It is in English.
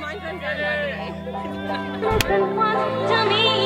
mine's been done, by the.